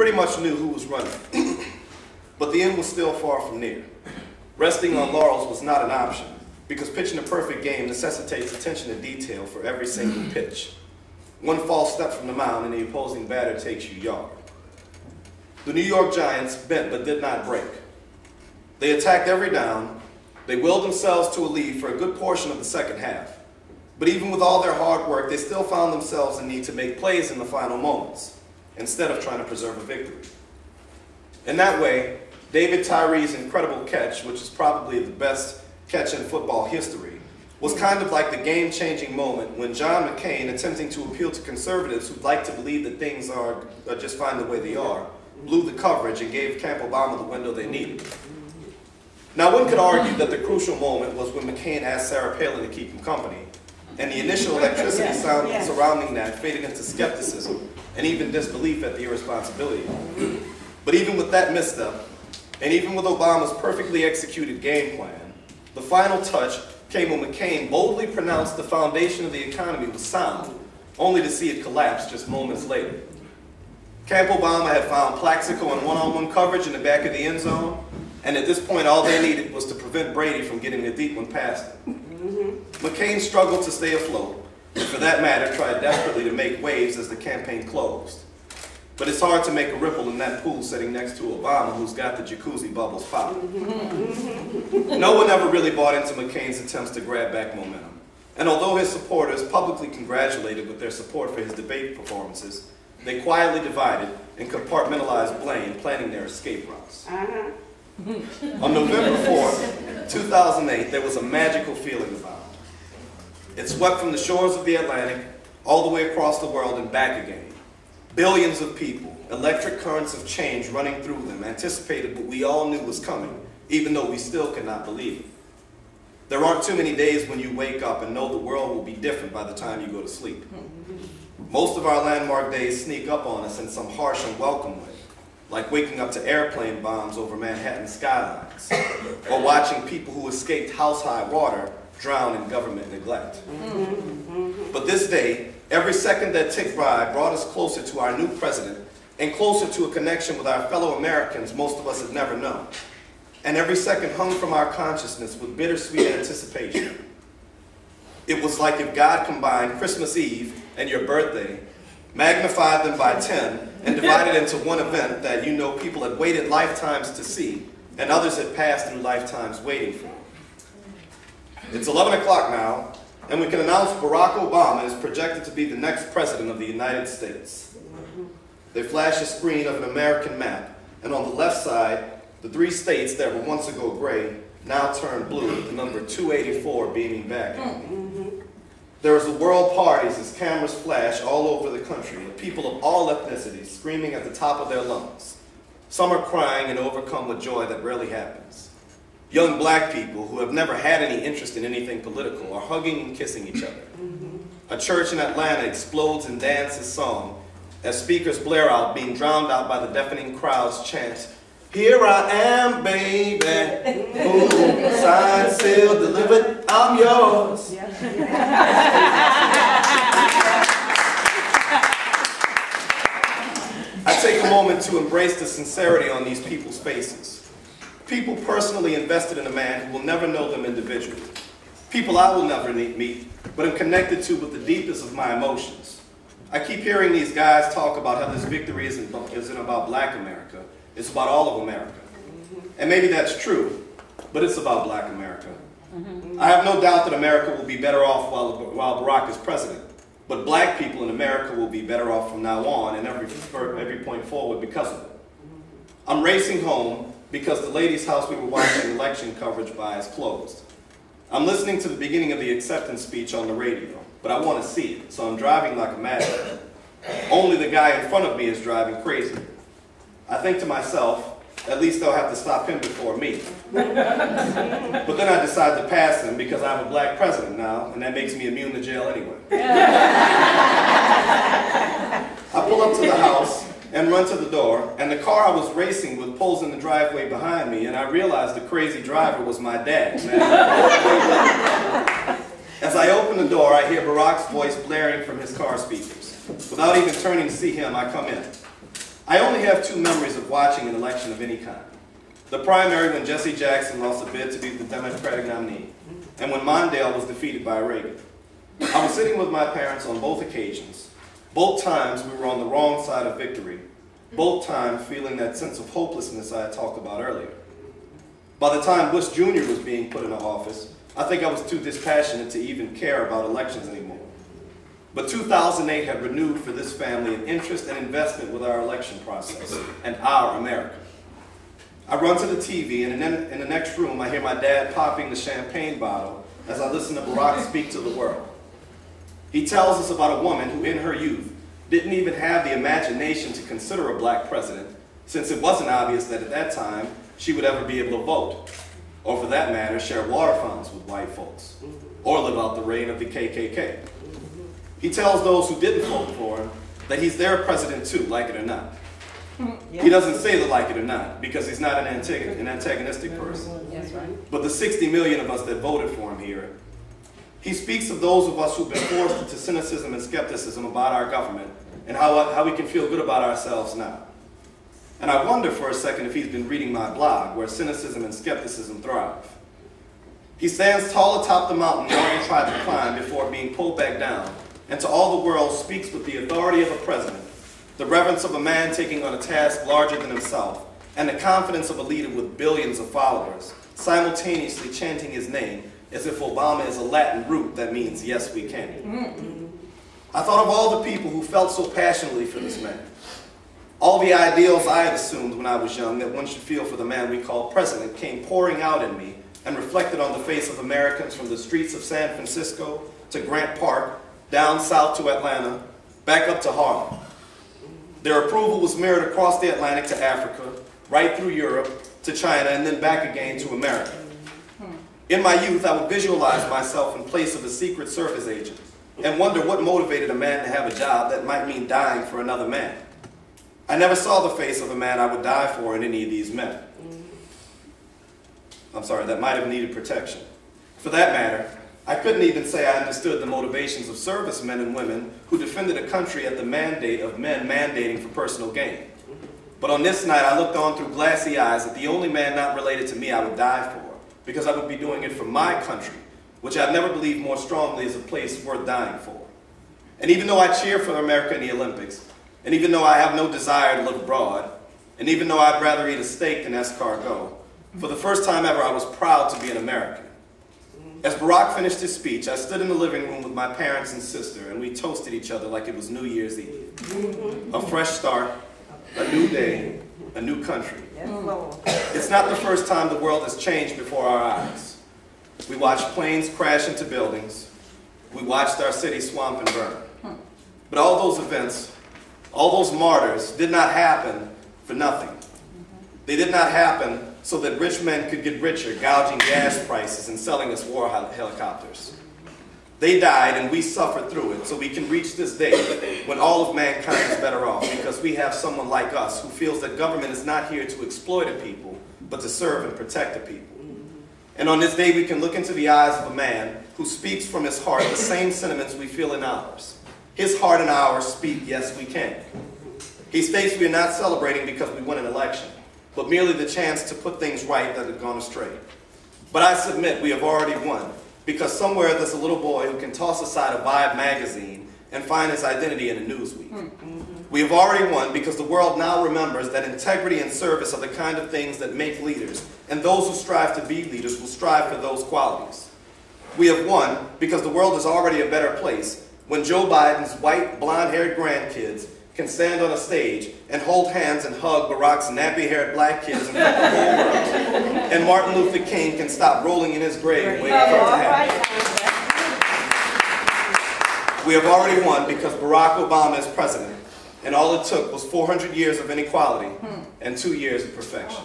pretty much knew who was running, but the end was still far from near. Resting on laurels was not an option, because pitching a perfect game necessitates attention to detail for every single pitch. One false step from the mound and the opposing batter takes you yard. The New York Giants bent but did not break. They attacked every down. They willed themselves to a lead for a good portion of the second half. But even with all their hard work, they still found themselves in need to make plays in the final moments instead of trying to preserve a victory. In that way, David Tyree's incredible catch, which is probably the best catch in football history, was kind of like the game-changing moment when John McCain, attempting to appeal to conservatives who'd like to believe that things are, are just fine the way they are, blew the coverage and gave Camp Obama the window they needed. Now, one could argue that the crucial moment was when McCain asked Sarah Palin to keep him company, and the initial electricity Yes, sound yes. surrounding that faded into skepticism and even disbelief at the irresponsibility. But even with that misstep, and even with Obama's perfectly executed game plan, the final touch came when McCain boldly pronounced the foundation of the economy was sound, only to see it collapse just moments later. Camp Obama had found Plaxico and one-on-one coverage in the back of the end zone, and at this point all they needed was to prevent Brady from getting a deep one past him. McCain struggled to stay afloat, and for that matter tried desperately to make waves as the campaign closed. But it's hard to make a ripple in that pool sitting next to Obama, who's got the jacuzzi bubbles popping. no one ever really bought into McCain's attempts to grab back momentum. And although his supporters publicly congratulated with their support for his debate performances, they quietly divided and compartmentalized blame, planning their escape routes. Uh-huh. On November 4th, 2008, there was a magical feeling about it. It swept from the shores of the Atlantic all the way across the world and back again. Billions of people, electric currents of change running through them, anticipated what we all knew was coming, even though we still could not believe it. There aren't too many days when you wake up and know the world will be different by the time you go to sleep. Most of our landmark days sneak up on us in some harsh and welcome way, like waking up to airplane bombs over Manhattan skylines, or watching people who escaped house-high water drown in government neglect. But this day, every second that ticked by brought us closer to our new president and closer to a connection with our fellow Americans most of us had never known. And every second hung from our consciousness with bittersweet anticipation. It was like if God combined Christmas Eve and your birthday, magnified them by 10, and divided into one event that you know people had waited lifetimes to see, and others had passed through lifetimes waiting for. It's 11 o'clock now, and we can announce Barack Obama is projected to be the next president of the United States. They flash a screen of an American map, and on the left side, the three states that were once ago gray now turn blue, with the number 284 beaming back at me. Mm-hmm. There is a world parties as cameras flash all over the country, with people of all ethnicities screaming at the top of their lungs. Some are crying and overcome with joy that rarely happens. Young black people who have never had any interest in anything political are hugging and kissing each other. A church in Atlanta explodes in dance and song as speakers blare out, being drowned out by the deafening crowd's chant, Here I am, baby. Boom, signed, sealed, delivered, I'm yours. I take a moment to embrace the sincerity on these people's faces. People personally invested in a man who will never know them individually. People I will never meet, but am connected to with the deepest of my emotions. I keep hearing these guys talk about how this victory isn't, isn't about black America, it's about all of America. And maybe that's true, but it's about black America. Mm-hmm. I have no doubt that America will be better off while, while Barack is president. But black people in America will be better off from now on and every, every point forward because of it. I'm racing home because the lady's house we were watching election coverage by is closed. I'm listening to the beginning of the acceptance speech on the radio, but I want to see it, so I'm driving like a madman. Only the guy in front of me is driving crazy. I think to myself, at least they'll have to stop him before me. But then I decide to pass him because I have a black president now, and that makes me immune to jail anyway. I pull up to the house and run to the door, and the car I was racing with pulls in the driveway behind me, and I realize the crazy driver was my dad. As I open the door, I hear Barack's voice blaring from his car speakers. Without even turning to see him, I come in. I only have two memories of watching an election of any kind. The primary when Jesse Jackson lost a bid to be the Democratic nominee, and when Mondale was defeated by Reagan. I was sitting with my parents on both occasions. Both times we were on the wrong side of victory. Both times feeling that sense of hopelessness I had talked about earlier. By the time Bush Jr. was being put into office, I think I was too dispassionate to even care about elections anymore. But 2008 had renewed for this family an interest and investment with our election process and our America. I run to the TV, and in, in the next room, I hear my dad popping the champagne bottle as I listen to Barack speak to the world. He tells us about a woman who, in her youth, didn't even have the imagination to consider a black president, since it wasn't obvious that at that time she would ever be able to vote, or for that matter, share water fountains with white folks, or live out the reign of the KKK. He tells those who didn't vote for him that he's their president too, like it or not. He doesn't say the like it or not because he's not an, an antagonistic person. Right. But the 60 million of us that voted for him here, he speaks of those of us who've been forced into cynicism and skepticism about our government and how, how we can feel good about ourselves now. And I wonder for a second if he's been reading my blog where cynicism and skepticism thrive. He stands tall atop the mountain Warren tried to climb before being pulled back down, and to all the world speaks with the authority of a president the reverence of a man taking on a task larger than himself, and the confidence of a leader with billions of followers, simultaneously chanting his name as if Obama is a Latin root that means yes we can. Mm-hmm. I thought of all the people who felt so passionately for this man. All the ideals I had assumed when I was young that one should feel for the man we call president came pouring out in me and reflected on the face of Americans from the streets of San Francisco to Grant Park, down south to Atlanta, back up to Harlem. Their approval was mirrored across the Atlantic to Africa, right through Europe, to China, and then back again to America. Hmm. In my youth, I would visualize myself in place of a Secret Service agent and wonder what motivated a man to have a job that might mean dying for another man. I never saw the face of a man I would die for in any of these men. Hmm. I'm sorry, that might have needed protection. For that matter, I couldn't even say I understood the motivations of servicemen and women who defended a country at the mandate of men mandating for personal gain. But on this night, I looked on through glassy eyes at the only man not related to me I would die for, because I would be doing it for my country, which I've never believed more strongly is a place worth dying for. And even though I cheer for America in the Olympics, and even though I have no desire to live abroad, and even though I'd rather eat a steak than escargot, for the first time ever I was proud to be an American. As Barack finished his speech, I stood in the living room with my parents and sister, and we toasted each other like it was New Year's Eve. A fresh start, a new day, a new country. It's not the first time the world has changed before our eyes. We watched planes crash into buildings. We watched our city swamp and burn. But all those events, all those martyrs did not happen for nothing. They did not happen so that rich men could get richer, gouging gas prices and selling us war helicopters. They died and we suffered through it, so we can reach this day when all of mankind is better off because we have someone like us who feels that government is not here to exploit a people, but to serve and protect the people. And on this day, we can look into the eyes of a man who speaks from his heart the same sentiments we feel in ours. His heart and ours speak, yes, we can. He states we are not celebrating because we won an election but merely the chance to put things right that had gone astray. But I submit we have already won, because somewhere there's a little boy who can toss aside a Vibe magazine and find his identity in a Newsweek. Mm -hmm. We have already won because the world now remembers that integrity and service are the kind of things that make leaders, and those who strive to be leaders will strive for those qualities. We have won because the world is already a better place when Joe Biden's white, blonde-haired grandkids can stand on a stage and hold hands and hug Barack's nappy-haired black kids in front of the whole world. And Martin Luther King can stop rolling in his grave waiting for it to happen. We have already won because Barack Obama is president, and all it took was 400 years of inequality and two years of perfection.